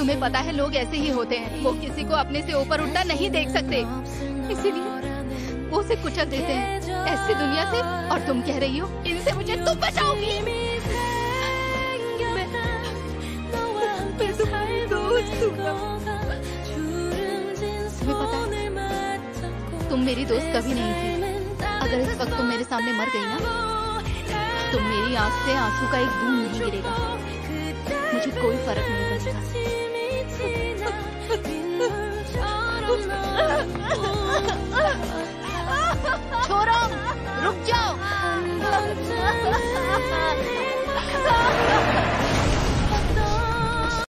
तुम्हें पता है, लोग ऐसे ही होते हैं। वो किसी को अपने से ऊपर उठता नहीं देख सकते। इसीलिए वो उसे कुचल देते हैं। ऐसी दुनिया से, और तुम कह रही हो, इनसे मुझे तुम बचाओगी। मैं- मैं तो तुम्हें पता है, तुम मेरी दोस्त कभी नहीं थी। अगर इस वक्त तुम मेरे सामने मर गई ना तो मेरी आँख से आँसू का एक बूंद नहीं गिरेगा। मुझे कोई फ़र्क नहीं पड़ता।